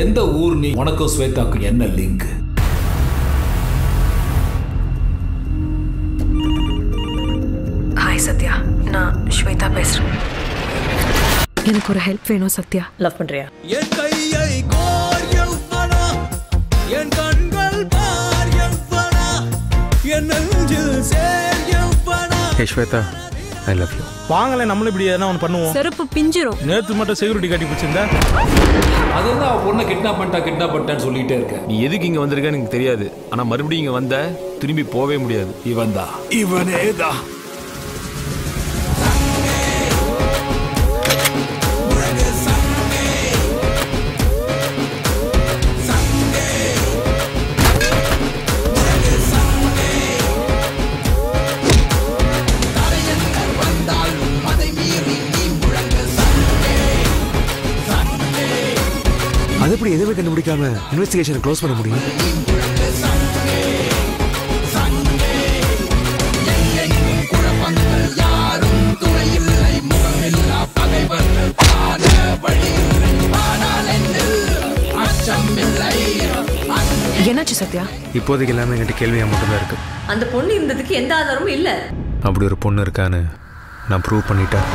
எந்த ஊர் நீ? உனக்கும் ஸ்வேதாக்கும் என்ன லிங்க் ஹாய் சத்யா. நான் ஸ்வேதா பேசுறேன். எனக்கு ஒரு ஹெல்ப் வேணும் சத்யா. லவ் பண்றியா? என் கையை கோர் என் கண்கள் பார் என் நெஞ்சில் சேர் எவ்வனா? Hey Shweta I love you வாங்கல நம்மளும் இப்படி எதனா ஒன்று பண்ணுவோம். செருப்பு பிஞ்சிரும். நேற்று மட்டும் செக்யூரிட்டி கட்டி பிடிச்சிருந்தா அது வந்து அவ பொண்ணை கிட்னாப் பண்ணிட்டா கிட்னாப் பண்ணிட்டான்னு சொல்லிட்டே இருக்க. நீ எதுக்கு இங்கே வந்திருக்கன்னு எனக்கு தெரியாது. ஆனால் மறுபடியும் இங்கே வந்த திரும்பி போகவே முடியாது. இவன் தான். இவனே தான். அது எப்படி எதுவுமே கண்டுபிடிக்காம இன்வெஸ்டிகேஷன் க்ளோஸ் பண்ண முடியும்? என்னாச்சு சத்யா? இப்போதைக்கு எல்லாமே என்கிட்ட கேள்வியாக மட்டும்தான் இருக்கு. அந்த பொண்ணு இருந்ததுக்கு எந்த ஆதாரமும் இல்ல. அப்படி ஒரு பொண்ணு இருக்கான்னு நான் ப்ரூவ் பண்ணிட்டேன்.